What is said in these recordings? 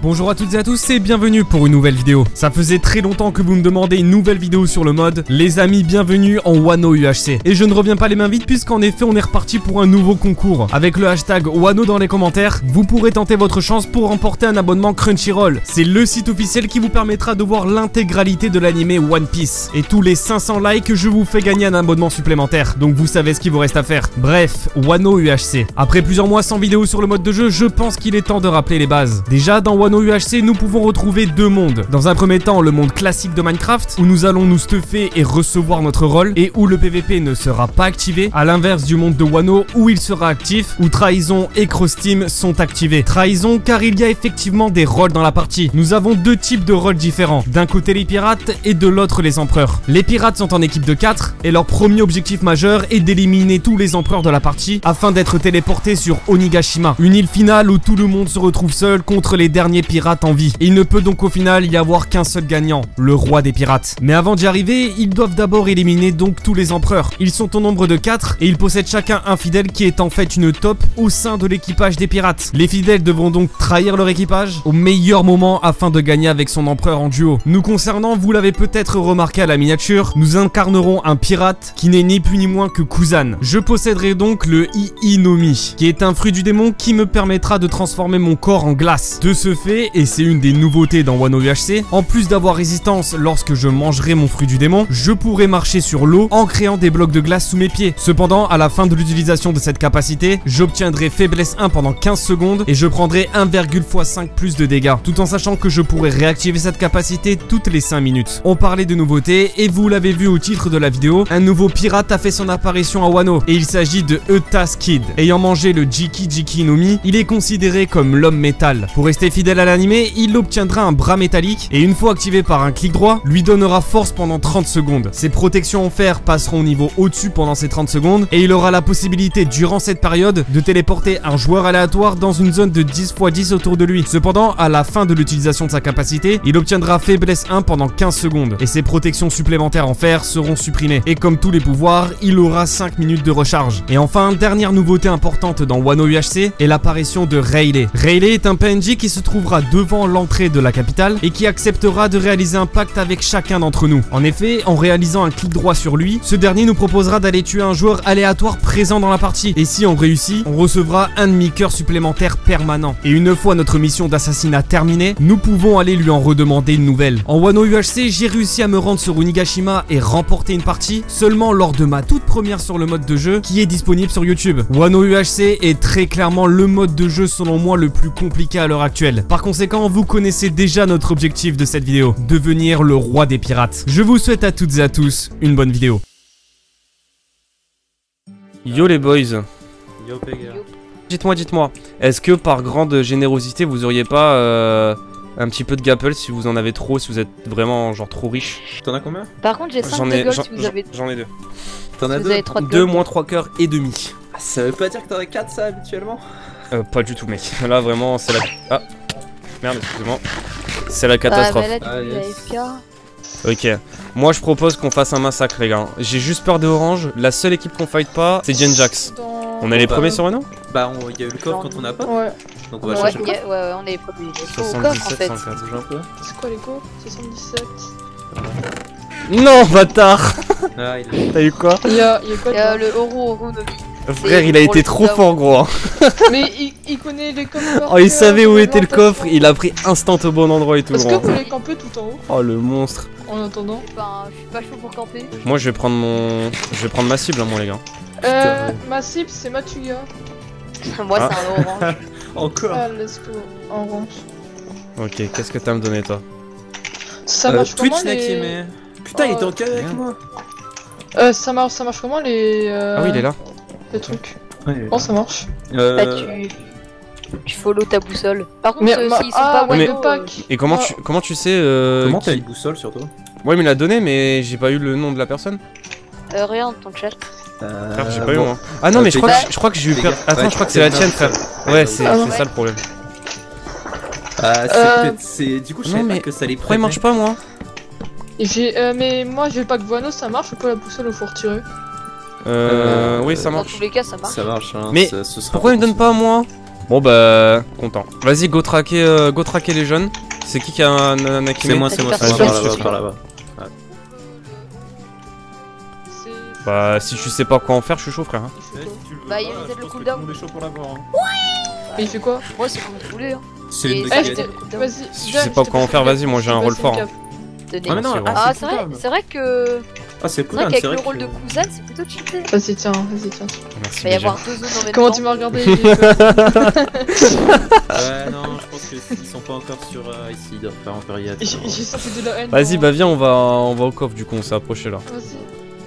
Bonjour à toutes et à tous et bienvenue pour une nouvelle vidéo. Ça faisait très longtemps que vous me demandez une nouvelle vidéo sur le mode. Les amis, bienvenue en Wano UHC. Et je ne reviens pas les mains vides puisqu'en effet on est reparti pour un nouveau concours. Avec le hashtag Wano dans les commentaires, vous pourrez tenter votre chance pour remporter un abonnement Crunchyroll. C'est le site officiel qui vous permettra de voir l'intégralité de l'animé One Piece. Et tous les 500 likes, je vous fais gagner un abonnement supplémentaire. Donc vous savez ce qu'il vous reste à faire. Bref, Wano UHC. Après plusieurs mois sans vidéo sur le mode de jeu, je pense qu'il est temps de rappeler les bases. Déjà, dans Wano UHC, nous pouvons retrouver deux mondes. Dans un premier temps, le monde classique de Minecraft, où nous allons nous stuffer et recevoir notre rôle, et où le PVP ne sera pas activé, à l'inverse du monde de Wano, où il sera actif, où Trahison et Cross Team sont activés. Trahison, car il y a effectivement des rôles dans la partie. Nous avons deux types de rôles différents. D'un côté les pirates, et de l'autre les empereurs. Les pirates sont en équipe de 4, et leur premier objectif majeur est d'éliminer tous les empereurs de la partie, afin d'être téléportés sur Onigashima, une île finale où tout le monde se retrouve seul contre les derniers pirates en vie. Il ne peut donc au final y avoir qu'un seul gagnant, le roi des pirates. Mais avant d'y arriver, ils doivent d'abord éliminer donc tous les empereurs. Ils sont au nombre de 4 et ils possèdent chacun un fidèle qui est en fait une top au sein de l'équipage des pirates. Les fidèles devront donc trahir leur équipage au meilleur moment afin de gagner avec son empereur en duo. Nous concernant, vous l'avez peut-être remarqué à la miniature, nous incarnerons un pirate qui n'est ni plus ni moins que Kuzan. Je posséderai donc le Ii-Nomi, qui est un fruit du démon qui me permettra de transformer mon corps en glace. De ce fait, et c'est une des nouveautés dans Wano UHC, en plus d'avoir résistance lorsque je mangerai mon fruit du démon, je pourrai marcher sur l'eau en créant des blocs de glace sous mes pieds. Cependant, à la fin de l'utilisation de cette capacité, j'obtiendrai faiblesse 1 pendant 15 secondes et je prendrai 1,5 plus de dégâts, tout en sachant que je pourrai réactiver cette capacité toutes les 5 minutes. On parlait de nouveautés et vous l'avez vu au titre de la vidéo, un nouveau pirate a fait son apparition à Wano et il s'agit de Eutas Kid. Ayant mangé le Jiki Jiki Nomi, il est considéré comme l'homme métal. Pour rester fidèle à l'animé, il obtiendra un bras métallique et une fois activé par un clic droit, lui donnera force pendant 30 secondes. Ses protections en fer passeront au niveau au-dessus pendant ces 30 secondes et il aura la possibilité durant cette période de téléporter un joueur aléatoire dans une zone de 10 x 10 autour de lui. Cependant, à la fin de l'utilisation de sa capacité, il obtiendra faiblesse 1 pendant 15 secondes et ses protections supplémentaires en fer seront supprimées. Et comme tous les pouvoirs, il aura 5 minutes de recharge. Et enfin, dernière nouveauté importante dans Wano UHC est l'apparition de Rayleigh. Rayleigh est un PNJ qui se devant l'entrée de la capitale et qui acceptera de réaliser un pacte avec chacun d'entre nous. En effet, en réalisant un clic droit sur lui, ce dernier nous proposera d'aller tuer un joueur aléatoire présent dans la partie. Et si on réussit, on recevra un demi-cœur supplémentaire permanent. Et une fois notre mission d'assassinat terminée, nous pouvons aller lui en redemander une nouvelle. En Wano UHC, j'ai réussi à me rendre sur Unigashima et remporter une partie seulement lors de ma toute première sur le mode de jeu qui est disponible sur YouTube. Wano UHC est très clairement le mode de jeu selon moi le plus compliqué à l'heure actuelle. Conséquent, vous connaissez déjà notre objectif de cette vidéo, devenir le roi des pirates. Je vous souhaite à toutes et à tous une bonne vidéo. Yo les boys Yo. Dites-moi, dites-moi, est-ce que par grande générosité vous auriez pas euh, un petit peu de gapple si vous en avez trop, si vous êtes vraiment genre trop riche? T'en as combien? Par contre, j'ai 5 J'en de ai, gold j'en- si vous avez. j'en ai deux. T'en as deux avez 3 de Deux gold. moins trois cœurs et demi. Ah, Ça veut pas dire que t'en as 4 ça habituellement? Euh, pas du tout mec. Là vraiment c'est la... Ah Merde excusez-moi. C'est la Ah, catastrophe. bah là, du Ah, yes. a Ok. Moi je propose qu'on fasse un massacre les gars. J'ai juste peur des oranges. La seule équipe qu'on fight pas, c'est Genjax. Dans... On est les Bah, premiers sur Renault Bah, il y a eu le coffre quand on n'a pas. Ouais, Donc on va Ouais, chercher a- ouais, ouais, on est les premiers. Au coffre en 77, fait. 104. Bouge un peu. c'est quoi les go 77. Non bâtard Ah. T'as eu quoi? Il y a, il y a quoi Il y a le Oro Oro Nomi. Frère il a été trop fort gros. hein. Mais il, il connaît les coffres. Oh il savait où était le coffre, il a pris instant au bon endroit et tout Est-ce que gros. vous voulez camper tout en haut Oh le monstre. en attendant Enfin, je suis pas chaud pour camper. Moi je vais prendre mon... Je vais prendre ma cible hein, moi les gars. Euh, ma cible c'est Matuga. Moi, Ah. c'est un orange. Encore Ah, let's go. Orange. Ok qu'est-ce que t'as à me donner toi Ça Euh, marche Twitch comment les... Nakime. Putain, il est en cas avec moi Euh, ça marche, ça marche comment les... Euh... Ah oui il est là. Les trucs. Ouais. Comment ça marche Bah, Euh. tu... tu follow ta boussole. Par contre, Mais euh, ma- s'ils sont ah, pas Mais- le pack. Et comment Ah. tu comment tu sais euh, Comment qui- t'as une boussole sur toi Ouais mais il a donné mais j'ai pas eu le nom de la personne. euh, regarde ton chat. Euh, Frère, j'ai pas eu bon. moi. Ah non Euh, mais je fais crois, que, je crois que j'ai eu per-. Attends Ouais, je crois que c'est la tienne frère. Ouais, bah c'est Ah c'est ouais. ça le problème. Ah, c'est Euh, peut-être. c'est- Du coup, je non, savais mais pas que ça allait Pourquoi il marche pas moi Et j'ai... Euh, mais moi j'ai le pack Voano, ça marche ou pas la boussole au faut retirer Euh... Euh, Oui ça Dans marche. tous les cas, ça marche. Ça marche, hein. Mais ça- ce sera Pourquoi il me donne pas à moi Bon bah, content. Vas-y, go traquer, euh, go traquer les jeunes. C'est qui qui a un Nanakime C'est moi, c'est moi, c'est moi, par là-bas. Bah, si tu sais pas quoi en faire, je suis chaud, frère. hein. Il fait quoi Bah, il y a peut-être le cooldown. est chaud pour l'avoir. Mais il fait quoi Moi, c'est comme vous voulez. Hein. C'est une Eh. Vas-y. Si je sais pas quoi en faire, vas-y, moi, j'ai un rôle fort, hein. Ah, mais non, Merci, Ah, ah, c'est vrai, c'est vrai que. Ah, c'est cool, hein, c'est vrai le rôle que- de cousin, c'est plutôt cheaté. Vas-y, tiens, vas-y, tiens. Merci, Il va y avoir deux zones en même Comment temps. tu m'as regardé Ouais, non, je pense qu'ils sont pas encore sur euh, ici, ils doivent pas encore. J'ai senti de la haine. Vas-y, dans- bah viens, on va, on va au coffre du coup, on s'est approché là. Vas-y.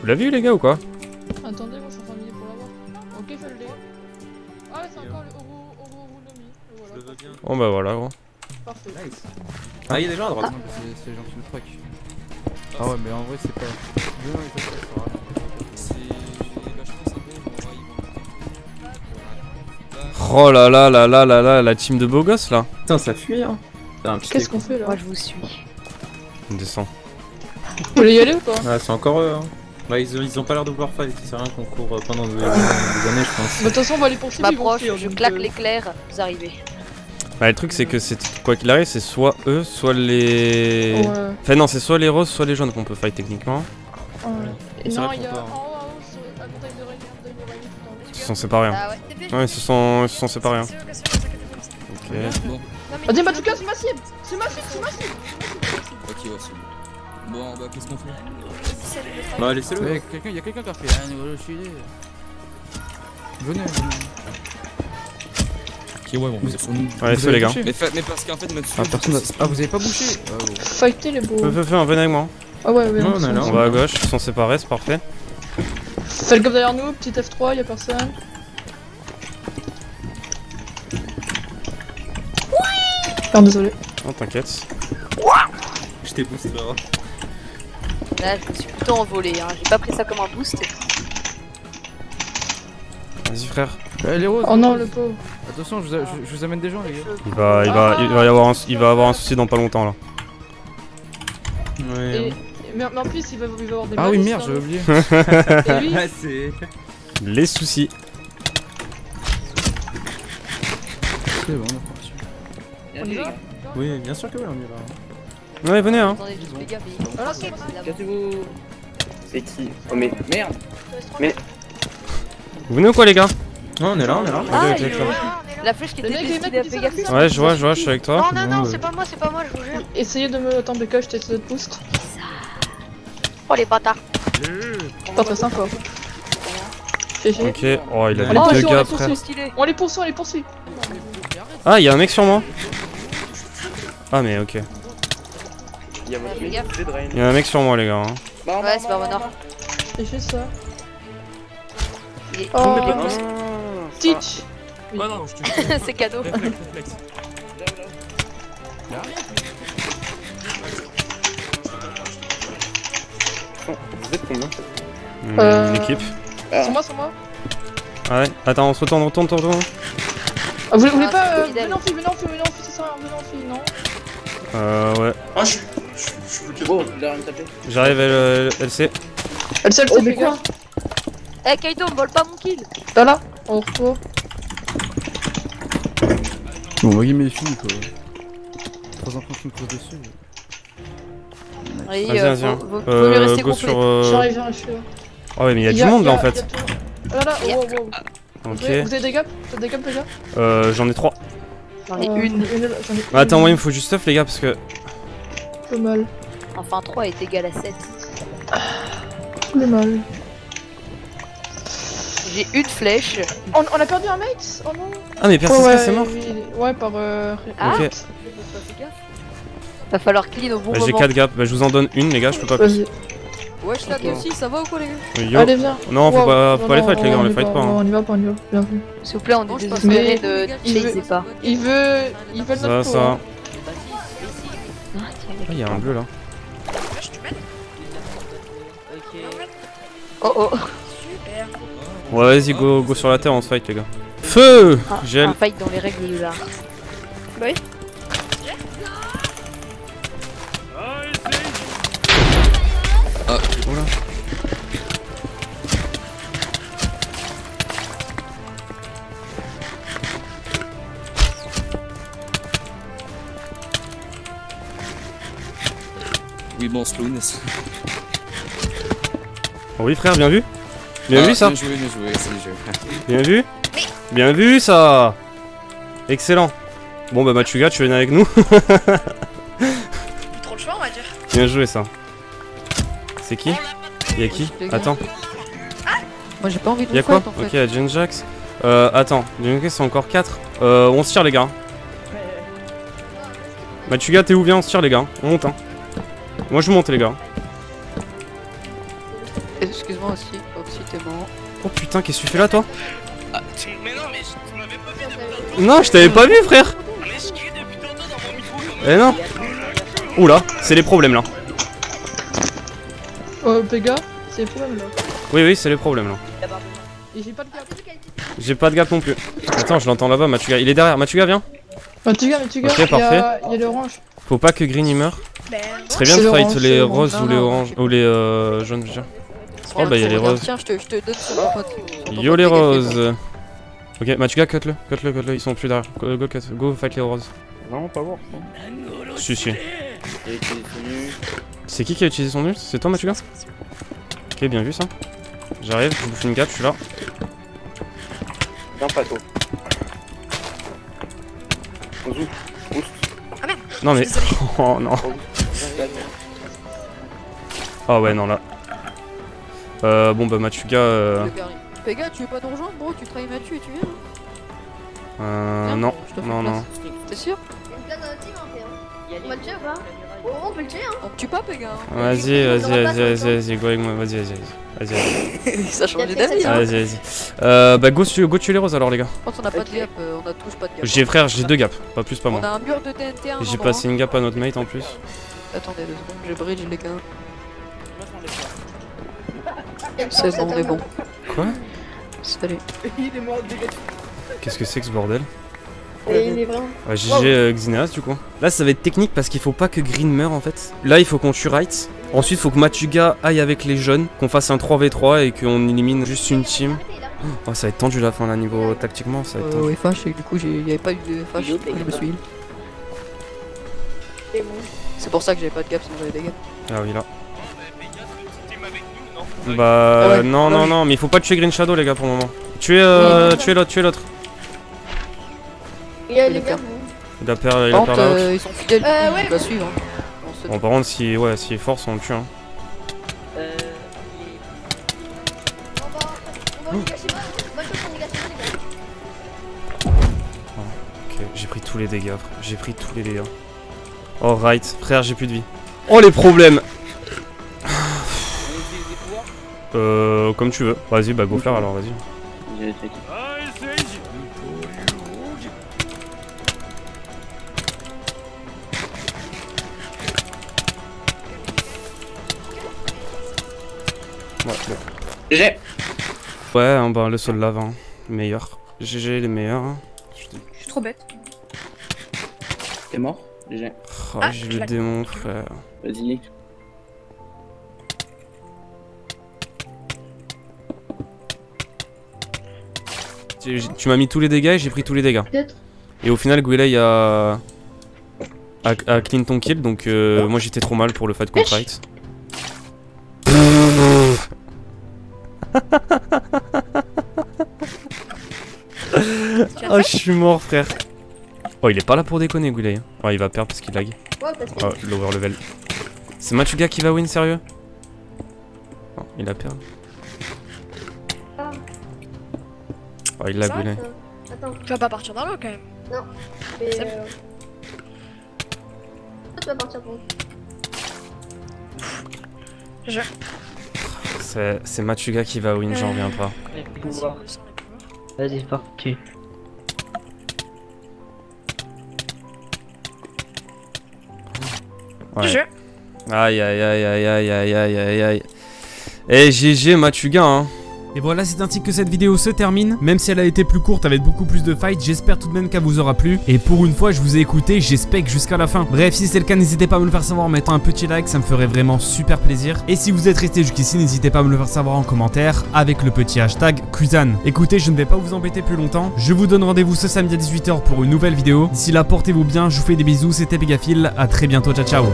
Vous l'avez vu les gars ou quoi? Attendez, moi je suis en train de pour l'avoir. Ok, je l'ai. Ah, c'est encore le Oro Oro Unomi. Je Voilà, le veux bien. Oh bah voilà, gros. parfait. Nice. Ah, il y a des gens à droite. Non, mais c'est c'est les gens qui nous traquent. Ah ouais, mais en vrai, c'est pas. Non, non, il faut pas ça sert à rien. Oh là là là là là là, la team de beaux gosses là. Putain, ça fuit, hein. Qu'est-ce qu'on fait là Moi, je vous suis. On descend. Vous voulez y aller ou pas Ah, c'est encore eux, hein. Bah, ils ont, ils ont pas l'air de vouloir fight, à rien qu'on court euh, pendant des, des années, je pense. Bah, de toute façon, on va les poursuivre. Je ils vont m'approche, fuir, je claque euh, l'éclair, vous arrivez. Bah le truc c'est que c'est quoi qu'il arrive, c'est soit eux, soit les. Ouais. Enfin non, c'est soit les roses, soit les jaunes qu'on peut fight techniquement. Ouais. Ils se Non, répondent il y a. pas, En hein. haut, en haut, sur la montagne de haut. Ils se sont séparés. Hein. Ah ouais. Ouais, ils se sont, ils se sont séparés. Hein. Ok. Bon, Ah, dis, Matuka, c'est ma cible C'est ma cible, c'est ma cible ok, ouais, c'est bon. Bon, bah, qu'est-ce qu'on fait? Bah, laissez-le. Ouais, quelqu'un, y'a quelqu'un qui a fait. Ah, nous voilà, je suis. Venez, venez. Ok, ouais, bon, vous êtes Ouais, laissez les gars. Mais, fa- mais parce qu'en fait, notre Ah, personne. a- Ah, vous avez pas bouché? Fighter les beaux. Feu, feu, feu, venez avec moi. Ah ouais, ouais. Non, on va à gauche, ils sont séparés, c'est parfait. Fais le gap derrière nous, petit F3, y'a personne. Ah, désolé. Non, t'inquiète. Je t'ai boosté, là. Là, je me suis plutôt envolé. Hein. J'ai pas pris ça comme un boost. Vas-y frère. Eh, les roses Oh non, le pauvre. Attention, je vous, a- je- je vous amène des gens, les gars. Il va, il va, il va y avoir un, il va avoir un souci dans pas longtemps là. Ouais. Et, mais, mais en plus, il va, il va avoir des Ah oui, merde, j'avais oublié. Lui, Ah, c'est. Les soucis. C'est bon, on y va? Oui, bien sûr que oui, on y va. Ouais, venez hein. Mais. Ah. Cassez-vous C'est qui? Oh mais merde Vous venez ou quoi les gars? Ouais, on est là, on est là. Ah, il- ok, La flèche qui était Ouais, je vois, je vois, je suis avec toi. Non, non, non, c'est pas moi, c'est pas moi, je vous jure. Essayez de me. Attends, BK, je de boost. Oh les bâtards. Pas très sympa. GG. Ok. Oh, il a On les deux poursuit, on gars les frère. poursuit. stylé. On les poursuit, on les poursuit. Ah, il y a un mec sur moi. Ah mais ok. Il y a un mec sur moi les gars. hein. Bah, Ouais, c'est pas mon or. GG ça. Il est- Oh, Ah, Teach non, je te c'est cadeau. Vous êtes combien Une Euh. équipe. Ah. C'est moi, c'est moi. Ah ouais. Attends, on se retourne, on retourne, on retourne. Ah, vous voulez, vous voulez Ah, pas. Euh, venez en fille, venez en fille, venez en fille, c'est ça, venez en fille, non Euh ouais. Ah, je suis. Je suis- je suis bloqué. Oh, il a rien tapé. J'arrive LC. Elle seule, Oh, c'est mais BK. Eh, Kaito, me vole pas mon kill. Là, là, on retourne. Bon, voyez mes filles, quoi. Trois enfants qui me courent dessus. Oui, Vas-y, euh, vas-y. hein. vaut- vaut mieux rester go sur. euh, J'arrive, j'arrive, je suis là. Oh ouais, mais il y a du monde là en fait. tout. Là, là, oh, wow. Ok. Vous avez- des gaps avez des gaps, les gars Euh, j'en ai trois. J'en ai Euh, une. Attends, moi il me faut juste stuff les gars parce que. Le mal. Enfin, 3 est égal à 7. Le mal. J'ai une flèche. On, on a perdu un mate? Oh non Ah mais personne ouais, c'est mort. oui, ouais, par. Euh... Ah. Ok. Va falloir clean au bon Bah, j'ai moment. 4 gaps. Bah, je vous en donne une les gars, je peux pas plus. Wesh, là, toi aussi, ça va ou quoi, les gars? Yo. Allez, viens. Non, faut Wow. pas, faut Non, pas les non, fight les gars, on les fight va, pas. hein. On y va pas, on y va. Bien vu. S'il vous plaît, on est désespérés de il veut- pas. Il veut. Ils veulent Ça, notre peau. ça. hein. Ah, Ah, y a un bleu là. Oh oh. Ouais, vas-y, go, go sur la terre, on se fight les gars. Feu Ah, Gel. Un fight dans les règles là. Oui, bon, Sloan. Oh oui, frère, bien vu. Bien vu ça. Bien vu. Bien vu ça. Excellent. Bon, bah, Machuga, tu viens avec nous. Trop le choix, on va dire. Bien joué ça. C'est qui Y'a qui. Attends, Moi j'ai pas envie de y'a quoi fight, en Ok, fait. y'a. Euh, attends, c'est encore 4. Euh, on se tire les gars. Machuga, t'es où Viens, on se tire les gars. On monte hein. Moi je monte les gars. Excuse-moi aussi, Oxy t'es mort. Oh putain, qu'est-ce que tu fais là toi Ah, mais non, mais tu m'avais pas fait. Non, je t'avais pas vu frère comme Eh non Oula, c'est les problèmes là. Oh Pega, c'est le problème là. Oui, oui, c'est les problèmes là. Et j'ai pas de gap. J'ai pas de gap non plus. Attends, je l'entends là-bas, Machuga. Il est derrière. Machuga, viens. Tu gars, Ok, il y parfait. a, il y a l'orange. Faut pas que Green y meure. Ben, Ce serait bien de fight les roses ou les oranges ou les euh, jaunes. je veux dire. Oh bah y'a les roses. Tiens, je te, je te donne sur mon pote. Sur ton Yo les roses. Ok, Machuga, cut-le, cut-le, cut-le. Ils sont plus derrière. Go, go, cut. go fight les roses. Non, pas voir. Si, si. C'est qui qui a utilisé son ult C'est toi, Machuga Ok, bien vu ça. J'arrive, je bouffe une gap, je suis là. Non, pas toi. Ozu. Boost. Non mais. Oh non. Ah ouais, non là. Euh, bon bah Machuga. Euh. Pega, tu veux pas nous rejoindre, bro Tu trahis Mathieu et tu viens euh, Viens, non, je te fais non, place. non. T'es sûr On va tuer ou pas Oh, on peut le tuer hein On tue pas, Pega Vas-y, vas-y, On vas-y, vas-y, vas-y, go avec moi, vas-y, vas-y, vas-y, vas-y. Ça a d'avis, hein Vas-y, vas-y. Euh, bah go, tu- go tuer les roses alors les gars. Je pense qu'on a pas de gap, euh, on a tous pas de gap. J'ai frère, j'ai deux gaps, pas plus, pas On moins. a un mur de TNT J'ai passé une gap à notre mate en plus. Attendez deux secondes, j'ai bridge les gars. C'est bon, on est bon. Quoi? Salut. Qu'est-ce que c'est que ce bordel? Et il est vraiment. Ouais, GG euh, Xeneas du coup. Là ça va être technique parce qu'il faut pas que Green meure en fait. Là il faut qu'on tue Right. Ensuite faut que Machuga aille avec les jeunes, qu'on fasse un 3v3 et qu'on élimine juste une team. Oh ça va être tendu la fin là niveau tactiquement, ça va être Euh, tendu. oui, fâche, et du coup, il y avait pas eu de fâche, Yo, je me suis heal. C'est pour ça que j'avais pas de gap, sinon j'avais des gaps. Ah oui là. Pega, tu team avec nous, non Bah Ah ouais, non ah non non mais il faut pas tuer Green Shadow les gars pour le moment. Tuez, euh, tuez l'autre, tuez l'autre. Il y a les gars. Il a il euh, ils sont fidèles, Euh, ouais. je vais suivre. Hein. On Bon par contre si ouais s'il est force on le tue hein. On va. On va. On va gars. Ok, j'ai pris tous les dégâts, frère. J'ai pris tous les dégâts. Oh, right, frère, j'ai plus de vie. Oh, les problèmes Euh, comme tu veux. Vas-y, bah go faire alors, vas-y. GG Ouais, hein, bah le sol lave, hein. meilleur. GG, les meilleurs. hein. Je suis trop bête. T'es mort GG. Oh, Ah, j'ai je le démon, frère. Vas-y. Tu, tu m'as mis tous les dégâts et j'ai pris tous les dégâts. Peut-être. Et au final, Gwelay a... a, a clean ton kill, donc euh, moi j'étais trop mal pour le fight contre Ah, je suis mort, frère. Oh, il est pas là pour déconner, Gwelay. Oh, il va perdre parce qu'il lag. Ouais, parce que. Oh, lower level. C'est Machuga qui va win, sérieux Oh, il a perdu. Ah. Oh, il lag, Ça, Gwelay. euh, Attends, Tu vas pas partir dans l'eau quand même. mais. C'est euh, Tu vas partir pour. C'est c'est Machuga qui va win, j'en reviens pas. Vas-y, parti. Ouais. Je. Aïe aïe aïe aïe aïe aïe aïe aïe aïe. Eh GG Machuga hein. Et voilà, c'est ainsi que cette vidéo se termine. Même si elle a été plus courte avec beaucoup plus de fights, j'espère tout de même qu'elle vous aura plu. Et pour une fois, je vous ai écouté, j'espère jusqu'à la fin. Bref, si c'est le cas, n'hésitez pas à me le faire savoir en mettant un petit like, ça me ferait vraiment super plaisir. Et si vous êtes resté jusqu'ici, n'hésitez pas à me le faire savoir en commentaire avec le petit hashtag Kuzan. Écoutez, je ne vais pas vous embêter plus longtemps. Je vous donne rendez-vous ce samedi à 18h pour une nouvelle vidéo. D'ici là, portez-vous bien, je vous fais des bisous, c'était Pégafil, à très bientôt, ciao ciao.